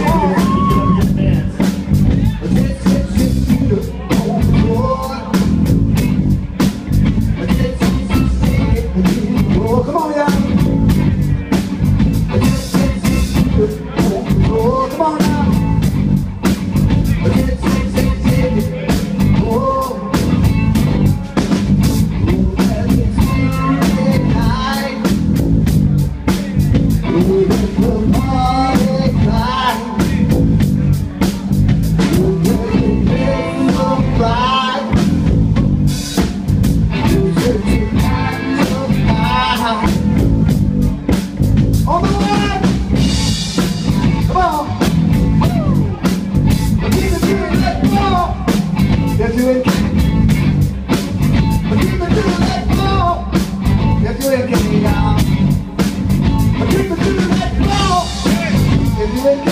y'all. Yes,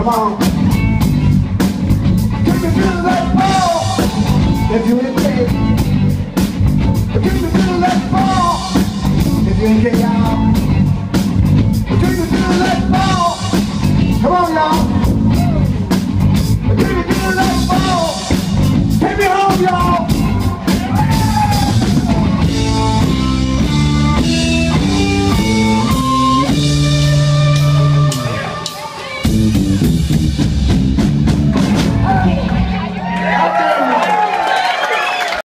Come on, Yeah.